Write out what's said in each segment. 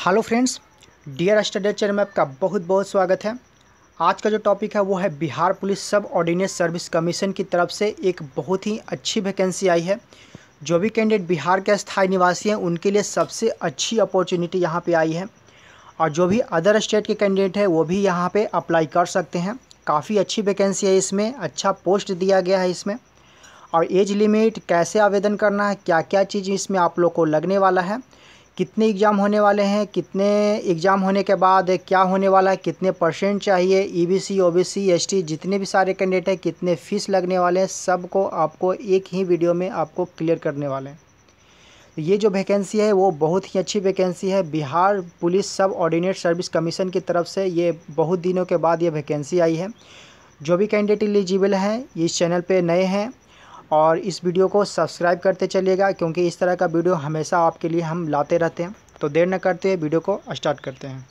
Hello friends, dear study channel में आपका बहुत बहुत स्वागत है। आज का जो टॉपिक है वो है Bihar police sub ordinance service commission की तरफ़ से एक बहुत ही अच्छी वैकेंसी आई है। जो भी कैंडिडेट बिहार के स्थायी निवासी हैं, उनके लिए सबसे अच्छी अपॉर्चुनिटी यहाँ पे आई है। और जो भी अदर स्टेट के कैंडिडेट हैं, वो भी यहाँ पे अप्लाई कर सकते हैं। काफ़ी अच्छी वैकेंसी है इसमें अच्छा पोस्ट दिया गया है इसमें। और एज लिमिट, कैसे आवेदन करना है क्या क्या चीज़ इसमें आप लोग को लगने वाला है कितने एग्ज़ाम होने वाले हैं, कितने एग्ज़ाम होने के बाद क्या होने वाला है, कितने परसेंट चाहिए ईबीसी ओबीसी एसटी जितने भी सारे कैंडिडेट हैं, कितने फ़ीस लगने वाले हैं, सबको आपको एक ही वीडियो में आपको क्लियर करने वाले हैं। ये जो वैकेंसी है, वो बहुत ही अच्छी वैकेंसी है। Bihar police subordinate service commission की तरफ़ से ये बहुत दिनों के बाद ये वैकेंसी आई है। जो भी कैंडिडेट एलिजिबल हैं, इस चैनल पे नए हैं और इस वीडियो को सब्सक्राइब करते चलिएगा, क्योंकि इस तरह का वीडियो हमेशा आपके लिए हम लाते रहते हैं। तो देर न करते हुए वीडियो को स्टार्ट करते हैं।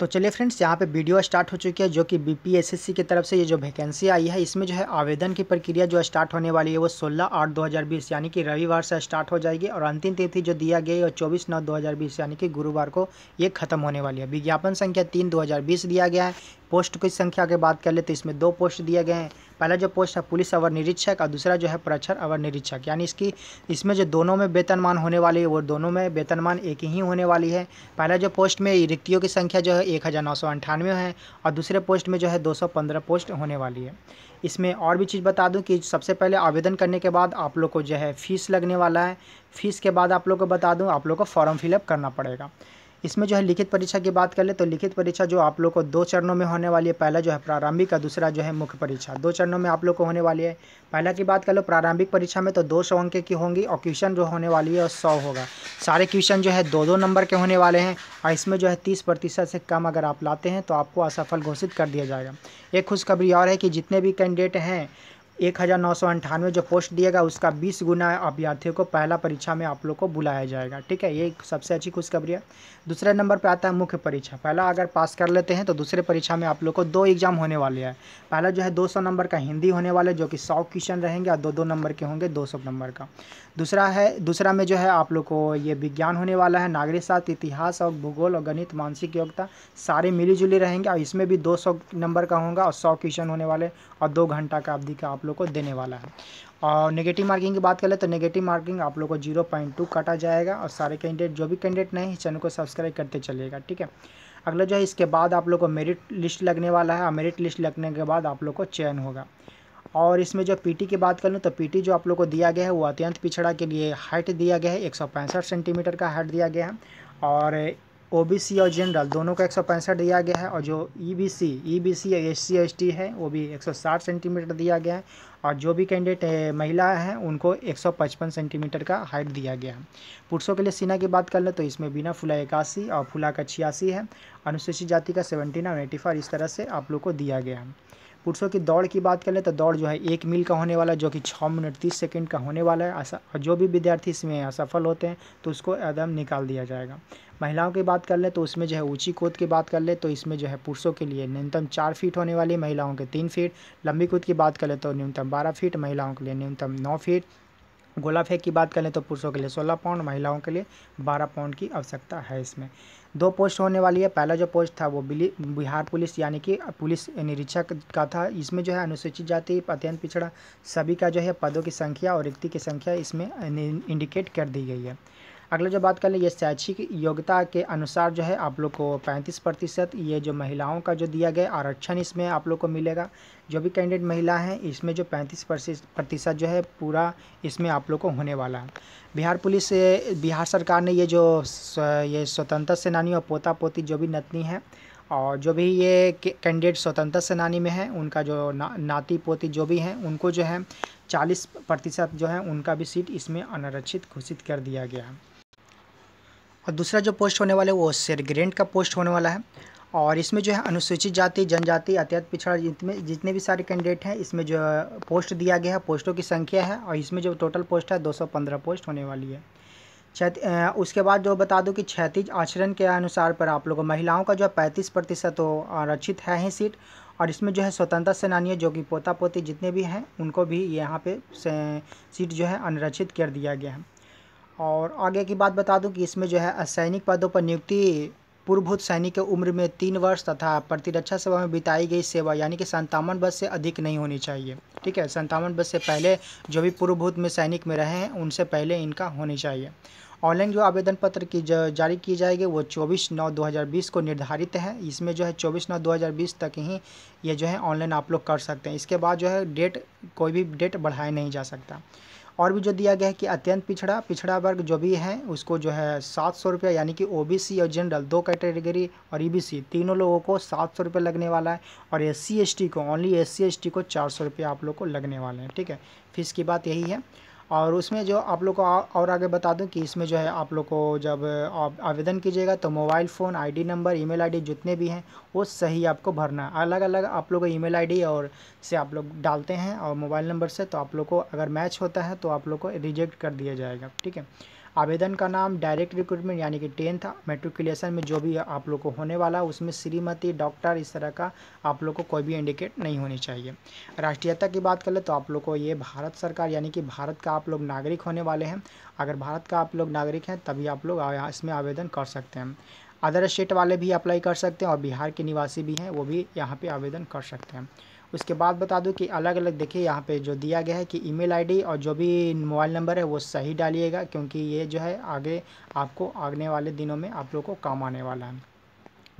तो चलिए फ्रेंड्स, यहाँ पे वीडियो स्टार्ट हो चुकी है, जो कि बीपीएसएससी की तरफ़ से ये जो वैकेंसी आई है, इसमें जो है आवेदन की प्रक्रिया जो स्टार्ट होने वाली है, वो 16 आठ 2020 यानी कि रविवार से स्टार्ट हो जाएगी, और अंतिम तिथि जो दिया गया है, वो चौबीस नौ 2020 यानी कि गुरुवार को ये खत्म होने वाली है। विज्ञापन संख्या तीन 2020 दिया गया है पोस्ट की संख्या की बात कर ले तो इसमें दो पोस्ट दिए गए हैं। पहला जो पोस्ट है, पुलिस अवर निरीक्षक, और दूसरा जो है प्रक्षर अवर निरीक्षक। यानी इसकी, इसमें जो दोनों में वेतनमान होने वाली है, वो दोनों में वेतनमान एक ही होने वाली है। पहला जो पोस्ट में रिक्तियों की संख्या जो है, एक है, और दूसरे पोस्ट में जो है, दो सौ पंद्रह पोस्ट होने वाली है। इसमें और भी चीज़ बता दूँ कि सबसे पहले आवेदन करने के बाद आप लोग को जो है, फ़ीस लगने वाला है। फ़ीस के बाद आप लोग को बता दूँ, आप लोग को फॉर्म फिलअप करना पड़ेगा। इसमें जो है लिखित परीक्षा की बात कर ले तो लिखित परीक्षा जो आप लोग को दो चरणों में होने वाली है, पहला जो है प्रारंभिक और दूसरा जो है मुख्य परीक्षा। दो चरणों में आप लोग को होने वाली है। पहला की बात कर लो, प्रारंभिक परीक्षा में तो दो सौ अंक की होंगी और क्वेश्चन जो होने वाली है सौ होगा। सारे क्वेश्चन जो है दो दो नंबर के होने वाले हैं और इसमें जो है तीस प्रतिशत से कम अगर आप लाते हैं तो आपको असफल घोषित कर दिया जाएगा। एक खुशखबरी और है कि जितने भी कैंडिडेट हैं एक हज़ार नौ सौ अंठानवे जो पोस्ट दिएगा उसका बीस गुना अभ्यर्थियों को पहला परीक्षा में आप लोग को बुलाया जाएगा। ठीक है, ये सबसे अच्छी खुशखबरी है। दूसरे नंबर पे आता है मुख्य परीक्षा। पहला अगर पास कर लेते हैं तो दूसरे परीक्षा में आप लोग को दो एग्ज़ाम होने वाले हैं। पहला जो है 200 नंबर का हिंदी होने वाला जो कि सौ क्वेश्चन रहेंगे और दो दो नंबर के होंगे 200 नंबर का। दूसरा है, दूसरा में जो है आप लोग को ये विज्ञान होने वाला है, नागरिक शास्त्र इतिहास और भूगोल और गणित, मानसिक योग्यता, सारे मिली रहेंगे और इसमें भी दो सौ नंबर का होगा और सौ क्वेश्चन होने वाले और दो घंटा का अवधि का आप लोग को देने वाला है। और नेगेटिव मार्किंग की बात करें तो नेगेटिव मार्किंग आप लोग को ज़ीरो पॉइंट टू काटा जाएगा और सारे कैंडिडेट जो भी कैंडिडेट नहीं चैनल को सब्सक्राइब करते चलिएगा, ठीक है? अगला जो है, इसके बाद आप लोग को मेरिट लिस्ट लगने वाला है और मेरिट लिस्ट लगने के बाद आप लोग को चयन होगा। और इसमें जो पीटी की बात कर लूँ तो पीटी जो आप लोग को दिया गया है, वो अत्यंत पिछड़ा के लिए हाइट दिया गया है, एक सौ पैंसठ सेंटीमीटर का हाइट दिया गया है। और ओबीसी और जनरल दोनों का एक सौ पैंसठ दिया गया है और जो E B C E EBC EBC या एससी एसटी है, वो भी 160 सेंटीमीटर दिया गया है और जो भी कैंडिडेट महिला हैं, उनको 155 सेंटीमीटर का हाइट दिया गया है। पुरुषों के लिए सीना की बात कर लें तो इसमें बिना फुला इक्यासी और फुला का छियासी है। अनुसूचित जाति का सेवेंटीन और एटी इस तरह से आप लोग को दिया गया है। पुरुषों की दौड़ की बात कर लें तो दौड़ जो है एक मील का होने वाला है, जो कि छः मिनट तीस सेकंड का होने वाला है। और जो भी विद्यार्थी इसमें असफल होते हैं तो उसको एकदम निकाल दिया जाएगा। महिलाओं की बात कर लें तो उसमें जो है ऊँची कूद की बात कर लें तो इसमें जो है पुरुषों के लिए न्यूनतम चार फीट होने वाली महिलाओं के तीन फीट, लंबी कूद की बात कर लें तो न्यूनतम बारह फीट, महिलाओं के लिए न्यूनतम नौ फीट। गोला फेंक की बात करें तो पुरुषों के लिए सोलह पाउंड महिलाओं के लिए बारह पाउंड की आवश्यकता है इसमें। दो पोस्ट होने वाली है, पहला जो पोस्ट था वो बिहार पुलिस यानी कि पुलिस निरीक्षक का था। इसमें जो है अनुसूचित जाति, अत्यंत पिछड़ा, सभी का जो है पदों की संख्या और रिक्ति की संख्या इसमें इंडिकेट कर दी गई है। अगला जो बात कर ले ये शैक्षिक योग्यता के अनुसार जो है आप लोग को पैंतीस प्रतिशत ये जो महिलाओं का जो दिया गया आरक्षण इसमें आप लोग को मिलेगा। जो भी कैंडिडेट महिला हैं इसमें जो पैंतीस प्रतिशत जो है पूरा इसमें आप लोग को होने वाला है। बिहार पुलिस बिहार सरकार ने ये जो ये स्वतंत्र सेनानी और पोता पोती जो भी नतनी है और जो भी ये कैंडिडेट स्वतंत्र सेनानी में हैं उनका जो ना, नाती पोती जो भी हैं उनको जो है चालीस प्रतिशत जो है उनका भी सीट इसमें अनारक्षित घोषित कर दिया गया है। और दूसरा जो पोस्ट होने वाला है, वो सेरग्रेंट का पोस्ट होने वाला है। और इसमें जो है, अनुसूचित जाति, जनजाति, अत्यंत पिछड़ा जितने जितने भी सारे कैंडिडेट हैं, इसमें जो पोस्ट दिया गया है पोस्टों की संख्या है, और इसमें जो टोटल पोस्ट है 215 पोस्ट होने वाली है। छैत उसके बाद जो बता दूँ कि क्षैतिज आचरण के अनुसार पर आप लोगों, महिलाओं का जो है पैंतीस प्रतिशत तो आरक्षित है ही सीट, और इसमें जो है स्वतंत्रता सेनानी जो कि पोता पोती जितने भी हैं, उनको भी यहाँ पे सीट जो है, अनरक्षित कर दिया गया है। और आगे की बात बता दूँ कि इसमें जो है, सैनिक पदों पर नियुक्ति पूर्वभूत सैनिक की उम्र में तीन वर्ष तथा प्रतिरक्षा सेवा में बिताई गई सेवा, यानी कि संतावन वर्ष से अधिक नहीं होनी चाहिए। ठीक है, संतावन वर्ष से पहले जो भी पूर्वभूत में सैनिक में रहे हैं, उनसे पहले इनका होनी चाहिए। ऑनलाइन जो आवेदन पत्र की जो, जारी की जाएगी, वो 24 नौ 2020 को निर्धारित है। इसमें जो है 24 नौ 2020 तक ही ये जो है, ऑनलाइन आप लोग कर सकते हैं। इसके बाद जो है, डेट कोई भी डेट बढ़ाया नहीं जा सकता। और भी जो दिया गया है कि अत्यंत पिछड़ा पिछड़ा वर्ग जो भी है, उसको जो है सात सौ रुपया यानी कि ओबीसी और जनरल दो कैटेगरी और ईबीसी तीनों लोगों को सात सौ रुपये लगने वाला है और एस सी को ओनली एस सी को चार सौ रुपया आप लोग को लगने वाले हैं, ठीक है? फ़ीस की बात यही है। और उसमें जो आप लोग को और आगे बता दूँ कि इसमें जो है आप लोग को जब आवेदन कीजिएगा तो mobile phone ID number, email ID जितने भी हैं, वो सही आपको भरना है। अलग अलग आप लोग ईमेल आईडी और से आप लोग डालते हैं और मोबाइल नंबर से तो आप लोग को अगर मैच होता है तो आप लोग को रिजेक्ट कर दिया जाएगा, ठीक है? आवेदन का नाम डायरेक्ट रिक्रूटमेंट यानी कि टेंथ मेट्रिकुलेशन में जो भी आप लोग को होने वाला उसमें श्रीमती डॉक्टर इस तरह का आप लोग को कोई भी इंडिकेट नहीं होनी चाहिए। राष्ट्रीयता की बात कर ले तो आप लोग को ये भारत सरकार यानी कि भारत का आप लोग नागरिक होने वाले हैं। अगर भारत का आप लोग नागरिक हैं, तभी आप लोग इसमें आवेदन कर सकते हैं। अदर स्टेट वाले भी अप्लाई कर सकते हैं और बिहार के निवासी भी हैं, वो भी यहाँ पे आवेदन कर सकते हैं। उसके बाद बता दूँ कि अलग अलग देखिए यहाँ पे जो दिया गया है कि ईमेल आईडी और जो भी मोबाइल नंबर है वो सही डालिएगा क्योंकि ये जो है आगे आपको आगने वाले दिनों में आप लोग को काम आने वाला है।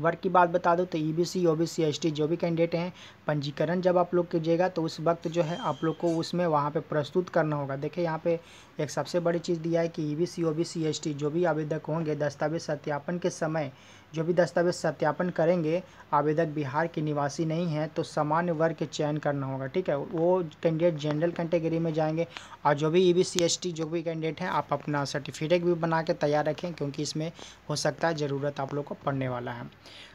वर्ग की बात बता दो तो E B C O B C S T जो भी कैंडिडेट हैं, पंजीकरण जब आप लोग कीजिएगा तो उस वक्त जो है आप लोग को उसमें वहाँ पे प्रस्तुत करना होगा। देखिए यहाँ पे एक सबसे बड़ी चीज़ दिया है कि E B C O B C S T जो भी आवेदक होंगे, दस्तावेज़ सत्यापन के समय जो भी दस्तावेज़ सत्यापन करेंगे, आवेदक बिहार के निवासी नहीं हैं तो सामान्य वर्ग के चयन करना होगा, ठीक है? वो कैंडिडेट जनरल कैटेगरी में जाएँगे और जो भी E B C S T जो भी कैंडिडेट हैं, आप अपना सर्टिफिकेट भी बना के तैयार रखें, क्योंकि इसमें हो सकता है ज़रूरत आप लोग को पड़ने वाला है।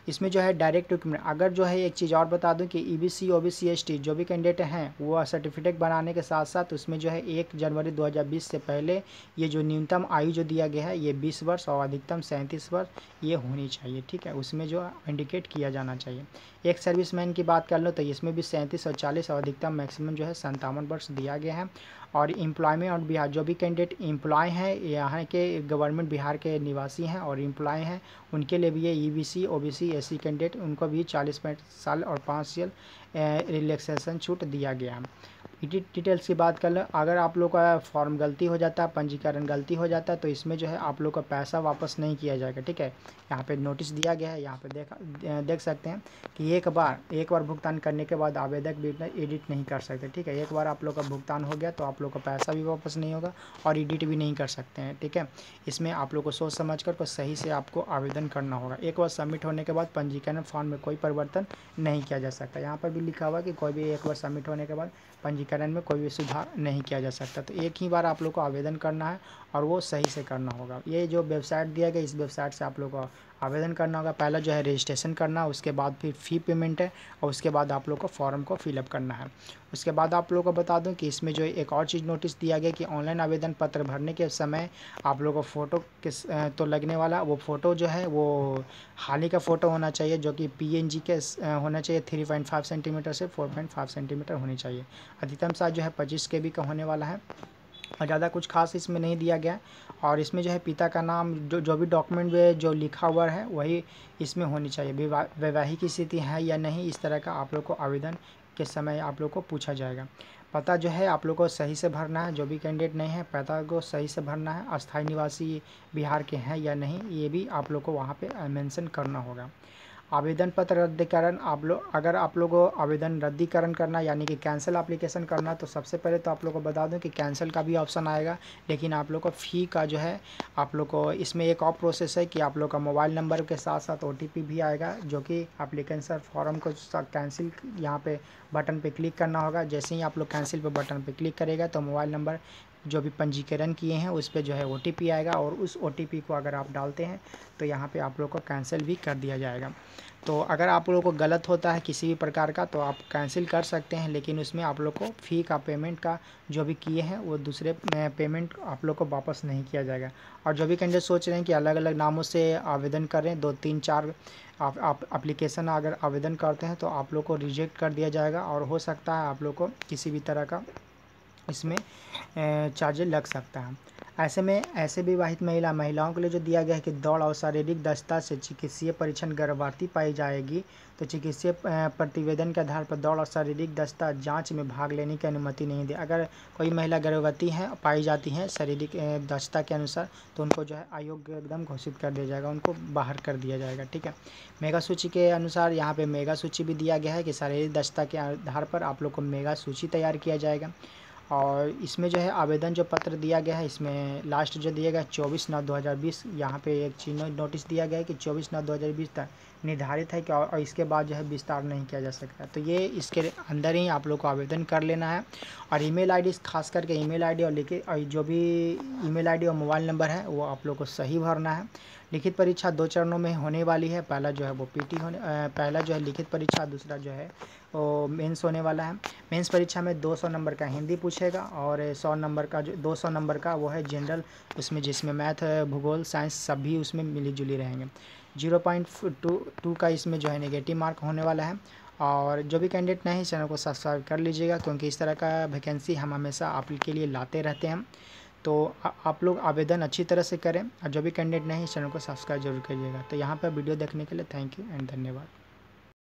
इसमें जो है डायरेक्ट रिक्रूटमेंट अगर जो है एक चीज़ और बता दूँ कि E B C O B C S T जो भी कैंडिडेट हैं, वो सर्टिफिकेट बनाने के साथ साथ उसमें जो है एक जनवरी 2020 से पहले ये जो न्यूनतम आयु जो दिया गया है, ये 20 वर्ष और अधिकतम सैंतीस वर्ष ये होनी चाहिए, ठीक है? उसमें जो इंडिकेट किया जाना चाहिए। एक सर्विसमैन की बात कर लो तो इसमें भी सैंतीस और चालीस और अधिकतम मैक्सिमम जो है संतावन वर्ष दिया गया है। और एम्प्लॉयमेंट और बिहार, जो भी कैंडिडेट इम्प्लॉय हैं, यहाँ के गवर्नमेंट बिहार के निवासी हैं और इम्प्लॉय हैं, उनके लिए भी ये E B C O B C S C candidate उनको भी चालीस साल और पाँच साल रिलैक्सेशन छूट दिया गया। डिटेल्स की बात कर लो अगर आप लोग का फॉर्म गलती हो जाता है पंजीकरण गलती हो जाता है तो इसमें जो है आप लोग का पैसा वापस नहीं किया जाएगा, ठीक है? यहाँ पे नोटिस दिया गया है, यहाँ पे देख देख सकते हैं कि एक बार एक बार भुगतान करने के बाद आवेदक भी एडिट नहीं कर सकते, ठीक है? एक बार आप लोग का भुगतान हो गया तो आप लोग का पैसा भी वापस नहीं होगा और एडिट भी नहीं कर सकते हैं, ठीक है? इसमें आप लोग को सोच समझ कर सही से आपको आवेदन करना होगा। एक बार सबमिट होने के बाद पंजीकरण फॉर्म में कोई परिवर्तन नहीं किया जा सकता। यहाँ पर भी लिखा हुआ है कि कोई भी एक बार सबमिट होने के बाद पंजीकरण में कोई भी सुधार नहीं किया जा सकता। तो एक ही बार आप लोग को आवेदन करना है और वो सही से करना होगा। ये जो वेबसाइट दिया गया, इस वेबसाइट से आप लोग को आवेदन करना होगा। पहला जो है रजिस्ट्रेशन करना, उसके बाद फिर फ़ी पेमेंट है और उसके बाद आप लोग को फॉर्म को फिलअप करना है। उसके बाद आप लोग को बता दूँ कि इसमें जो एक और चीज़ नोटिस दिया गया कि ऑनलाइन आवेदन पत्र भरने के समय आप लोग को फ़ोटो किस तो लगने वाला, वो फ़ोटो जो है वो हाल ही का फ़ोटो होना चाहिए जो कि पीएनजी के होना चाहिए। थ्री सेंटीमीटर से फोर सेंटीमीटर होनी चाहिए। अधिकतम साइज़ जो है पच्चीस के बी का होने वाला है। ज़्यादा कुछ खास इसमें नहीं दिया गया। और इसमें जो है पिता का नाम, जो जो भी डॉक्यूमेंट में जो लिखा हुआ है, वही इसमें होनी चाहिए। वैवाहिक स्थिति है या नहीं, इस तरह का आप लोग को आवेदन के समय आप लोग को पूछा जाएगा। पता जो है, आप लोग को सही से भरना है, जो भी कैंडिडेट नहीं है, पता को सही से भरना है अस्थाई निवासी बिहार के हैं या नहीं, ये भी आप लोग को वहाँ पे मेंशन करना होगा। आवेदन पत्र रद्दीकरण। आप लोग अगर आप लोग को आवेदन रद्दीकरण करना यानी कि कैंसिल एप्लीकेशन करना तो सबसे पहले तो आप लोग को बता दूँ कि कैंसिल का भी ऑप्शन आएगा। लेकिन आप लोग को फ़ी का जो है, आप लोग को इसमें एक और प्रोसेस है कि आप लोग का मोबाइल नंबर के साथ साथ OTP भी आएगा, जो कि एप्लीकेशन फॉर्म को कैंसिल यहाँ पे बटन पर क्लिक करना होगा। जैसे ही आप लोग कैंसिल पर बटन पर क्लिक करेगा तो मोबाइल नंबर जो भी पंजीकरण किए हैं, उस पर जो है ओटीपी आएगा और उस ओटीपी को अगर आप डालते हैं तो यहाँ पे आप लोग को कैंसिल भी कर दिया जाएगा। तो अगर आप लोगों को गलत होता है किसी भी प्रकार का तो आप कैंसिल कर सकते हैं, लेकिन उसमें आप लोग को फ़ी का पेमेंट का जो भी किए हैं, वो दूसरे पेमेंट आप लोग को वापस नहीं किया जाएगा। और जो भी कैंडिडेट सोच रहे हैं कि अलग अलग नामों से आवेदन कर रहे हैं, दो, तीन, चार, आप आप अप्लीकेशन अगर आवेदन करते हैं तो आप लोग को रिजेक्ट कर दिया जाएगा और हो सकता है आप लोग को किसी भी तरह का इसमें चार्जेस लग सकता है। ऐसे में, ऐसे विवाहित महिला, महिलाओं के लिए जो दिया गया है कि दौड़ और शारीरिक दस्ता से चिकित्सीय परीक्षण गर्भवती पाई जाएगी तो चिकित्सीय प्रतिवेदन के आधार पर दौड़ और शारीरिक दस्ता जाँच में भाग लेने की अनुमति नहीं दी। अगर कोई महिला गर्भवती है, पाई जाती है शारीरिक दस्ता के अनुसार तो उनको जो है अयोग्य एकदम घोषित कर दिया जाएगा, उनको बाहर कर दिया जाएगा, ठीक है? मेगा सूची के अनुसार यहाँ पर मेगा सूची भी दिया गया है कि शारीरिक दस्ता के आधार पर आप लोग को मेगा सूची तैयार किया जाएगा। और इसमें जो है आवेदन जो पत्र दिया गया है, इसमें लास्ट जो दिया गया है, चौबीस नौ दो हज़ार बीस, यहाँ पर एक चीज़ नोटिस दिया गया है कि चौबीस नौ दो हज़ार बीस तक निर्धारित है कि और इसके बाद जो है विस्तार नहीं किया जा सकता तो ये इसके अंदर ही आप लोग को आवेदन कर लेना है। और ईमेल आईडी, खास करके ईमेल आईडी और लिखित, और जो भी ईमेल आईडी और मोबाइल नंबर है, वो आप लोग को सही भरना है। लिखित परीक्षा दो चरणों में होने वाली है। पहला जो है वो पीटी होने पहला जो है लिखित परीक्षा, दूसरा जो है वो मेंस होने वाला है। मेंस परीक्षा में 200 नंबर का हिंदी पूछेगा और 100 नंबर का जो 200 नंबर का वो है जनरल, उसमें जिसमें मैथ, भूगोल, साइंस सभी उसमें मिली जुली रहेंगे। ज़ीरो पॉइंट टू टू का इसमें जो है नेगेटिव मार्क होने वाला है। और जो भी कैंडिडेट नहीं चैनल को सब्सक्राइब कर लीजिएगा, क्योंकि इस तरह का वैकेंसी हम हमेशा आप के लिए लाते रहते हैं। तो आप लोग आवेदन अच्छी तरह से करें और जो भी कैंडिडेट नहीं चैनल को सब्सक्राइब ज़रूर करिएगा तो यहाँ पर वीडियो देखने के लिए थैंक यू एंड धन्यवाद।